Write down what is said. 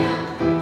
Yeah.